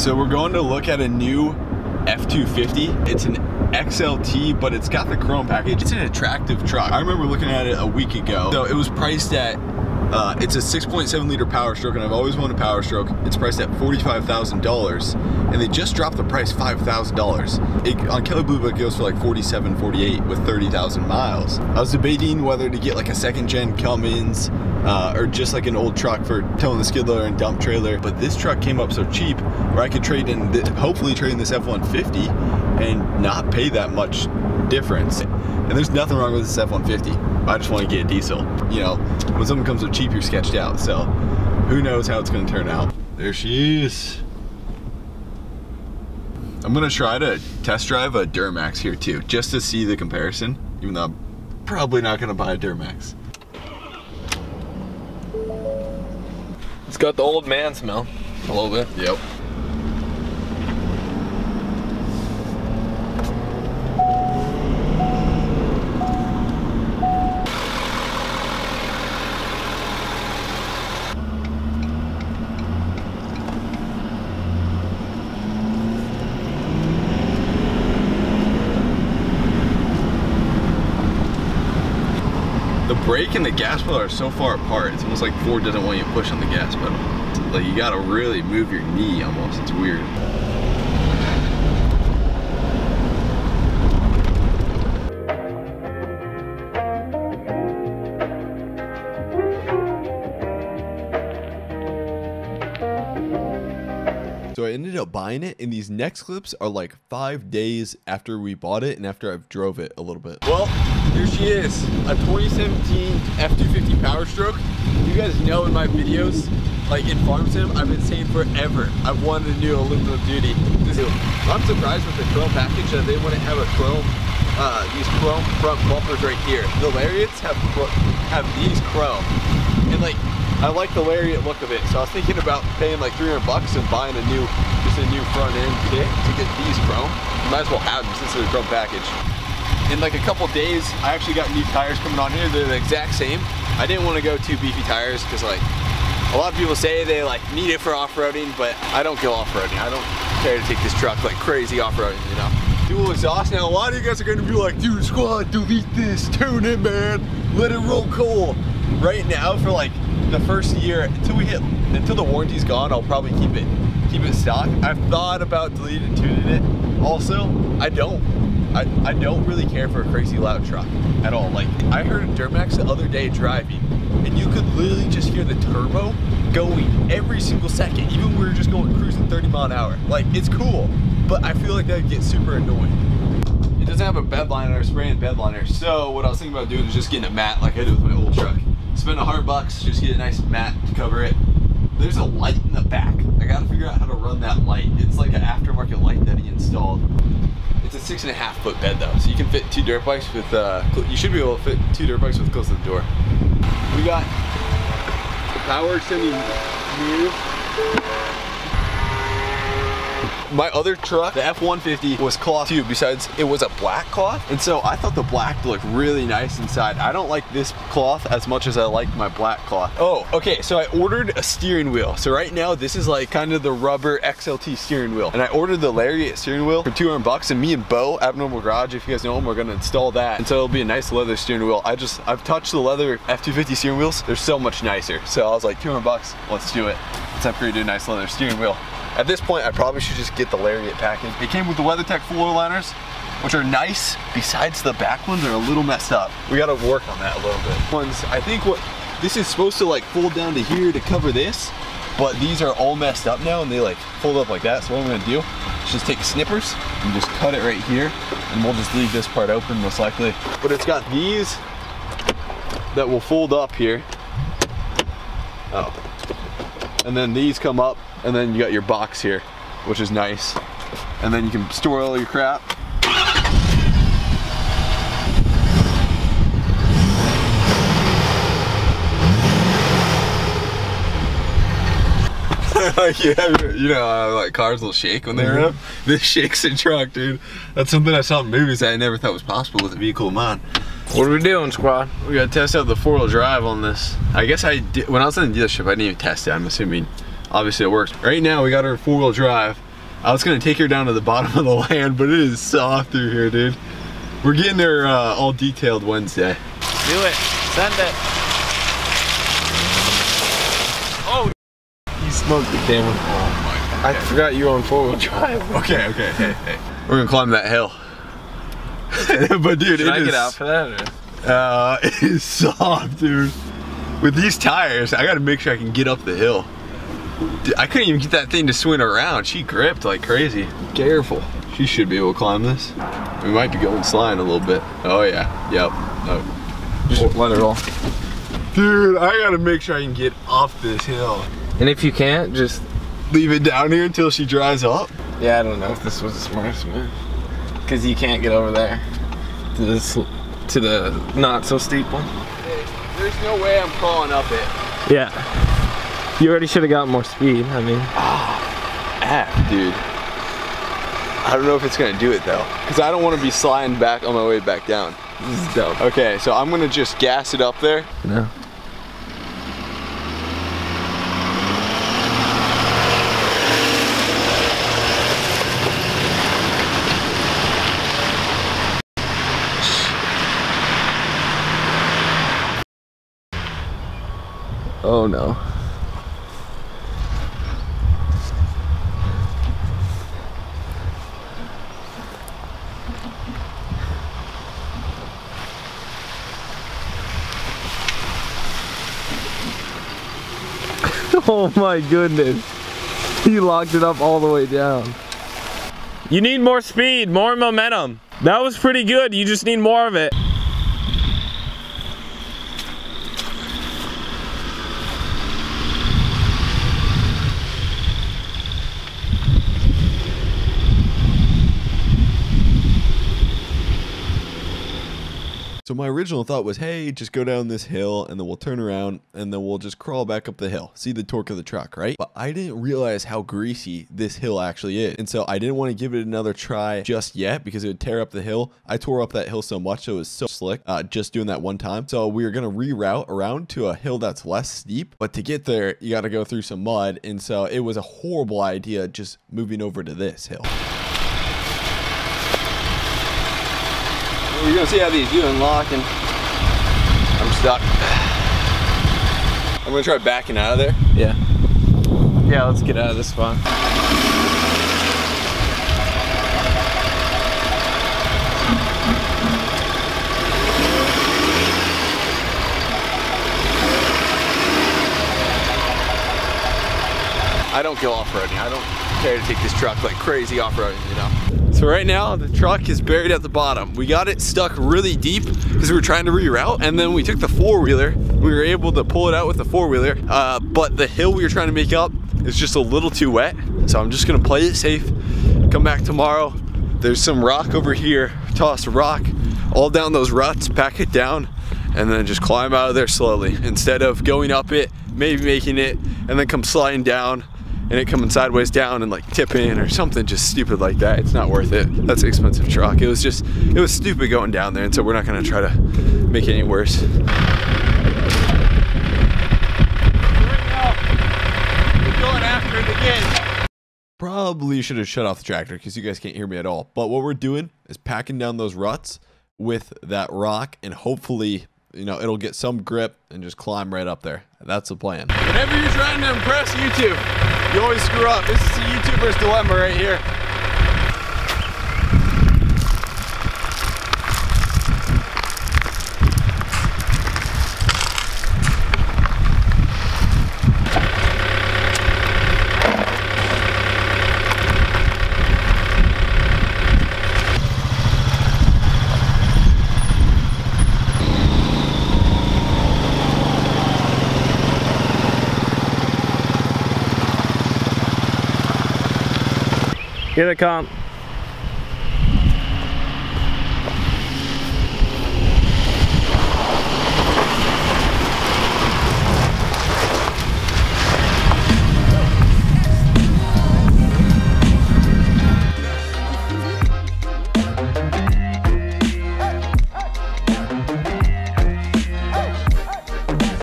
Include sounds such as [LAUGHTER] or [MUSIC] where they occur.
So we're going to look at a new F-250. It's an XLT, but it's got the chrome package. It's an attractive truck. I remember looking at it a week ago. So it was priced at uh, it's a 6.7 liter Power Stroke, and I've always wanted a Power Stroke. It's priced at $45,000, and they just dropped the price $5,000. On Kelley Blue Book, it goes for like 47, 48 with 30,000 miles. I was debating whether to get like a second gen Cummins uh, or just like an old truck for towing the skid loader and dump trailer, but this truck came up so cheap where I could trade in, hopefully trade in this F-150 and not pay that much difference. And there's nothing wrong with this F-150. I just want to get a diesel. You know, when something comes up cheap, you're sketched out. So who knows how it's going to turn out. There she is. I'm going to try to test drive a Duramax here too, just to see the comparison, even though I'm probably not going to buy a Duramax. It's got the old man smell a little bit. Yep. Brake and the gas pedal are so far apart. It's almost like Ford doesn't want you to push on the gas pedal. Like you gotta really move your knee almost. It's weird. So I ended up buying it, and these next clips are like five days after we bought it and after I've drove it a little bit. Well, here she is, a 2017 F-250 Power Stroke. You guys know in my videos, like in farm sim, I've been saying forever, I've wanted a new aluminum duty. I'm surprised with the chrome package that they wouldn't have a chrome, uh, these chrome front bumpers right here. The Lariats have, have these chrome. And like, I like the lariat look of it, so I was thinking about paying like 300 bucks and buying a new, just a new front end kit to get these chrome. You might as well have them since they're a chrome package. In like a couple days, I actually got new tires coming on here. They're the exact same. I didn't want to go too beefy tires because like a lot of people say they like need it for off-roading, but I don't go off-roading. I don't care to take this truck like crazy off-roading, you know. Dual exhaust. Now a lot of you guys are gonna be like, dude, squad, delete this, tune it, man. Let it roll cool. Right now, for like the first year until we hit until the warranty's gone I'll probably keep it keep it stock I've thought about deleting and tuning it also I don't I, I don't really care for a crazy loud truck at all. Like I heard a Duramax the other day driving and you could literally just hear the turbo going every single second even when we were just going cruising 30 mile an hour. Like it's cool but I feel like that would get super annoying. It doesn't have a bed liner or spray and bed liner. So what I was thinking about doing is just getting a mat like I did with my old truck. Spend a hundred bucks, just get a nice mat to cover it. There's a light in the back. Gotta figure out how to run that light. It's like an aftermarket light that he installed. It's a six and a half foot bed though, so you can fit two dirt bikes with, uh, you should be able to fit two dirt bikes with close to the door. We got the power extending mirrors my other truck, the F-150, was cloth too, besides it was a black cloth. And so I thought the black looked really nice inside. I don't like this cloth as much as I like my black cloth. Oh, okay, so I ordered a steering wheel. So right now, this is like kind of the rubber XLT steering wheel. And I ordered the Lariat steering wheel for 200 bucks. And me and Bo, Abnormal Garage, if you guys know him, we're gonna install that. And so it'll be a nice leather steering wheel. I just, I've touched the leather F-250 steering wheels. They're so much nicer. So I was like, 200 bucks, let's do it. Let's upgrade to a nice leather steering wheel. At this point, I probably should just get the Lariat package. It came with the WeatherTech floor liners, which are nice. Besides the back ones are a little messed up. We gotta work on that a little bit. Ones, I think what, this is supposed to like fold down to here to cover this, but these are all messed up now and they like fold up like that. So what I'm gonna do is just take snippers and just cut it right here and we'll just leave this part open most likely. But it's got these that will fold up here. Oh. And then these come up and then you got your box here, which is nice. And then you can store all your crap. [LAUGHS] yeah, you know, uh, like cars will shake when they're up. This shakes a truck, dude. That's something I saw in movies that I never thought was possible with a vehicle of mine. What are we doing, squad? We gotta test out the four-wheel drive on this. I guess I did, when I was in the dealership, I didn't even test it. I'm assuming, obviously it works. Right now, we got our four-wheel drive. I was gonna take her down to the [LAUGHS] bottom of the land, but it is soft through here, dude. We're getting her uh, all detailed Wednesday. Do it. Send it. Oh, you smoked the camera. Oh I forgot you were on four wheel drive. [LAUGHS] Okay, okay, hey, hey. We're gonna climb that hill. [LAUGHS] but dude, Should it I is- get out for that? Or? Uh, it is soft, dude. With these tires, I gotta make sure I can get up the hill. I couldn't even get that thing to swing around. She gripped like crazy. Careful. She should be able to climb this. We might be going sliding a little bit. Oh yeah, yep. Oh. Just oh. let it roll. Dude, I gotta make sure I can get off this hill. And if you can't, just Leave it down here until she dries up. yeah. I don't know if this was the smartest move because you can't get over there to the to the not so steep one. There's no way I'm crawling up it. Yeah. You already should have got more speed. I mean, Ah, dude. I don't know if it's gonna do it though. Cause I don't wanna be sliding back on my way back down. this is dope. Okay, so I'm gonna just gas it up there. No. Oh no. Oh my goodness. He locked it up all the way down. You need more speed, more momentum. That was pretty good. You just need more of it. My original thought was, hey, just go down this hill and then we'll turn around and then we'll just crawl back up the hill. See the torque of the truck, right? But I didn't realize how greasy this hill actually is. And so I didn't want to give it another try just yet because it would tear up the hill. I tore up that hill so much, so it was so slick uh, just doing that one time. So we are going to reroute around to a hill that's less steep. But to get there, you got to go through some mud. And so it was a horrible idea just moving over to this hill. Gonna see how these do unlock and I'm stuck. I'm gonna try backing out of there. Yeah. Yeah, let's get out of this spot. I don't go off-roading. I don't care to take this truck like crazy off-roading, you know. So right now the truck is buried at the bottom. We got it stuck really deep because we were trying to reroute and then we took the four-wheeler. We were able to pull it out with the four-wheeler, uh, but the hill we were trying to make up is just a little too wet. So I'm just gonna play it safe, come back tomorrow. There's some rock over here, toss rock all down those ruts, pack it down, and then just climb out of there slowly instead of going up it, maybe making it, and then come sliding down and it coming sideways down and like tipping or something just stupid like that. It's not worth it. That's an expensive truck. It was just, it was stupid going down there, and so we're not gonna try to make it any worse. Probably should have shut off the tractor because you guys can't hear me at all. But what we're doing is packing down those ruts with that rock and hopefully, you know, it'll get some grip and just climb right up there. That's the plan. Whenever you're trying to impress YouTube, you always screw up. This is a YouTuber's dilemma right here. Here they come.